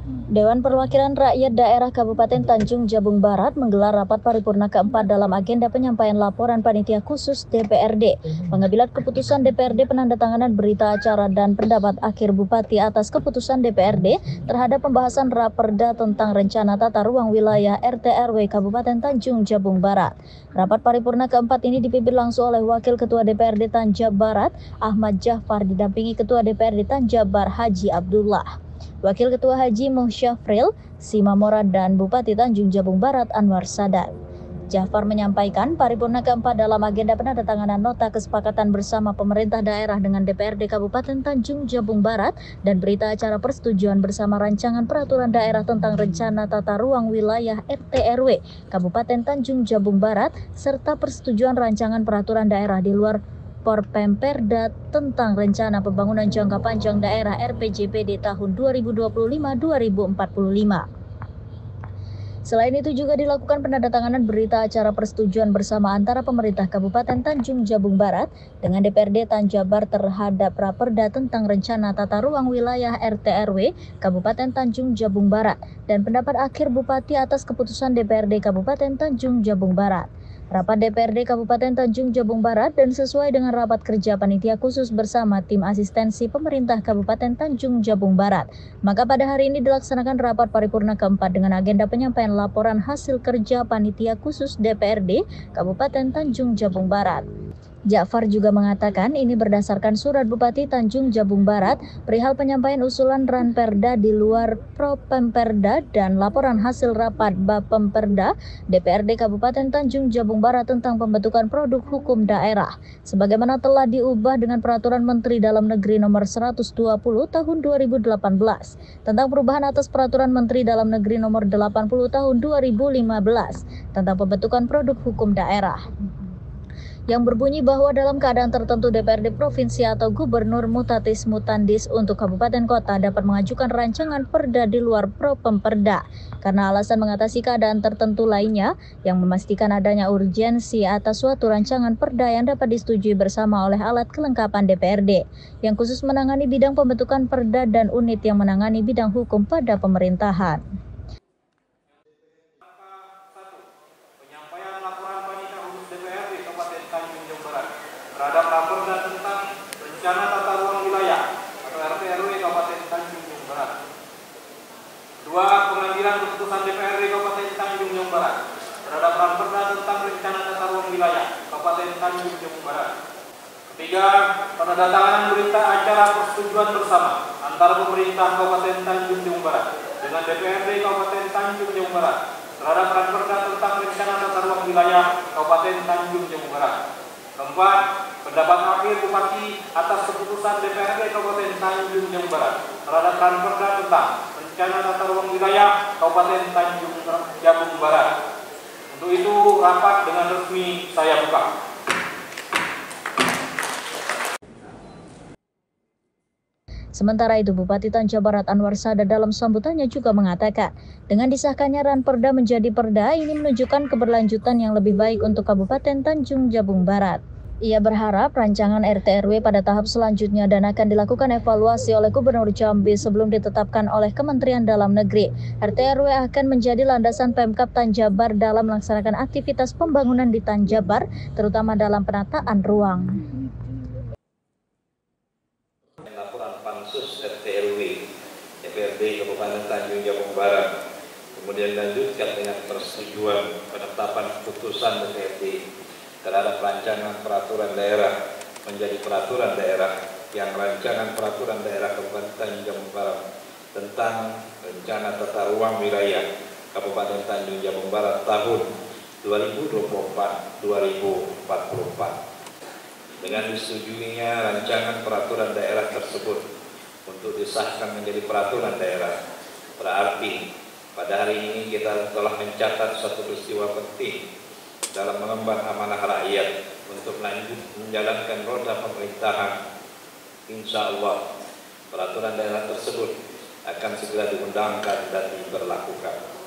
Dewan Perwakilan Rakyat Daerah Kabupaten Tanjung Jabung Barat menggelar rapat paripurna keempat dalam agenda penyampaian laporan panitia khusus DPRD, pengambilan keputusan DPRD penandatanganan berita acara dan pendapat akhir Bupati atas keputusan DPRD terhadap pembahasan raperda tentang rencana tata ruang wilayah RT/RW Kabupaten Tanjung Jabung Barat. Rapat paripurna keempat ini dipimpin langsung oleh Wakil Ketua DPRD Tanjab Barat, Ahmad Jafar didampingi Ketua DPRD Tanjabar Haji Abdullah. Wakil Ketua Haji Musyafril, Simamora dan Bupati Tanjung Jabung Barat Anwar Sadat. Jafar menyampaikan paripurna keempat dalam agenda penandatanganan nota kesepakatan bersama pemerintah daerah dengan DPRD Kabupaten Tanjung Jabung Barat dan berita acara persetujuan bersama rancangan peraturan daerah tentang rencana tata ruang wilayah RT RW Kabupaten Tanjung Jabung Barat serta persetujuan rancangan peraturan daerah di luar Porpemperda tentang Rencana Pembangunan Jangka Panjang Daerah RPJPD tahun 2025-2045. Selain itu juga dilakukan penandatanganan berita acara persetujuan bersama antara pemerintah Kabupaten Tanjung Jabung Barat dengan DPRD Tanjabar terhadap Raperda tentang Rencana Tata Ruang Wilayah RT/RW Kabupaten Tanjung Jabung Barat dan pendapat akhir Bupati atas keputusan DPRD Kabupaten Tanjung Jabung Barat rapat DPRD Kabupaten Tanjung Jabung Barat dan sesuai dengan rapat kerja panitia khusus bersama tim asistensi pemerintah Kabupaten Tanjung Jabung Barat. Maka pada hari ini dilaksanakan rapat paripurna keempat dengan agenda penyampaian laporan hasil kerja panitia khusus DPRD Kabupaten Tanjung Jabung Barat. Ja'far juga mengatakan ini berdasarkan surat Bupati Tanjung Jabung Barat perihal penyampaian usulan Ranperda di luar Propemperda dan laporan hasil rapat Bapemperda DPRD Kabupaten Tanjung Jabung Barat tentang pembentukan produk hukum daerah sebagaimana telah diubah dengan peraturan Menteri Dalam Negeri nomor 120 tahun 2018 tentang perubahan atas peraturan Menteri Dalam Negeri nomor 80 tahun 2015 tentang pembentukan produk hukum daerah yang berbunyi bahwa dalam keadaan tertentu DPRD provinsi atau gubernur mutatis mutandis untuk kabupaten kota dapat mengajukan rancangan perda di luar pro pemperda karena alasan mengatasi keadaan tertentu lainnya yang memastikan adanya urgensi atas suatu rancangan perda yang dapat disetujui bersama oleh alat kelengkapan DPRD yang khusus menangani bidang pembentukan perda dan unit yang menangani bidang hukum pada pemerintahan. Terhadap raperda tentang rencana tata ruang wilayah atau RT RW Kabupaten Tanjung Barat. Dua, pengambilan keputusan DPRD Kabupaten Tanjung Barat terhadap raperda tentang rencana tata ruang wilayah Kabupaten Tanjung Barat. Ketiga, penandatanganan berita acara persetujuan bersama antara pemerintah Kabupaten Tanjung Barat dengan DPRD Kabupaten Tanjung Barat terhadap raperda tentang rencana tata ruang wilayah Kabupaten Tanjung Jabung Barat. Keempat, pendapat akhir Bupati atas keputusan DPRD Kabupaten Tanjung Jabung Barat terhadap Ranperda tentang rencana tata ruang wilayah Kabupaten Tanjung Jabung Barat. Untuk itu rapat dengan resmi saya buka. Sementara itu Bupati Tanja Barat Anwar Sada dalam sambutannya juga mengatakan, dengan disahkannya Ranperda menjadi Perda ini menunjukkan keberlanjutan yang lebih baik untuk Kabupaten Tanjung Jabung Barat. Ia berharap rancangan RT RW pada tahap selanjutnya dan akan dilakukan evaluasi oleh Gubernur Jambi sebelum ditetapkan oleh Kementerian Dalam Negeri. RT RW akan menjadi landasan Pemkap Tanjabar dalam melaksanakan aktivitas pembangunan di Tanjabar, terutama dalam penataan ruang. Laporan Pansus RT RW DPRD Kabupaten Tanjung Jabung Barat. Kemudian dilanjutkan dengan persetujuan penetapan putusan DPRD terhadap rancangan peraturan daerah menjadi peraturan daerah yang rancangan peraturan daerah Kabupaten Tanjung Barat tentang rencana tata ruang wilayah Kabupaten Tanjung Jabung Barat tahun 2024-2044 dengan disetujuinya rancangan peraturan daerah tersebut untuk disahkan menjadi peraturan daerah berarti pada hari ini kita telah mencatat satu peristiwa penting dalam mengemban amanah rakyat untuk lanjut menjalankan roda pemerintahan. Insya Allah peraturan daerah tersebut akan segera diundangkan dan diberlakukan.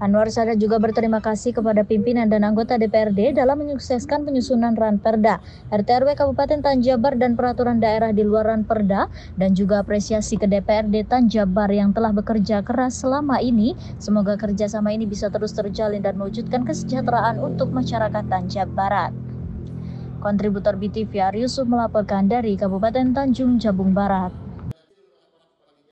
Anwar Sadat juga berterima kasih kepada pimpinan dan anggota DPRD dalam menyukseskan penyusunan Ranperda, RT RW Kabupaten Tanjabar dan peraturan daerah di luar Ranperda dan juga apresiasi ke DPRD Tanjabar yang telah bekerja keras selama ini. Semoga kerjasama ini bisa terus terjalin dan mewujudkan kesejahteraan untuk masyarakat Tanjabar Barat. Kontributor BTV Yusuf melaporkan dari Kabupaten Tanjung Jabung Barat.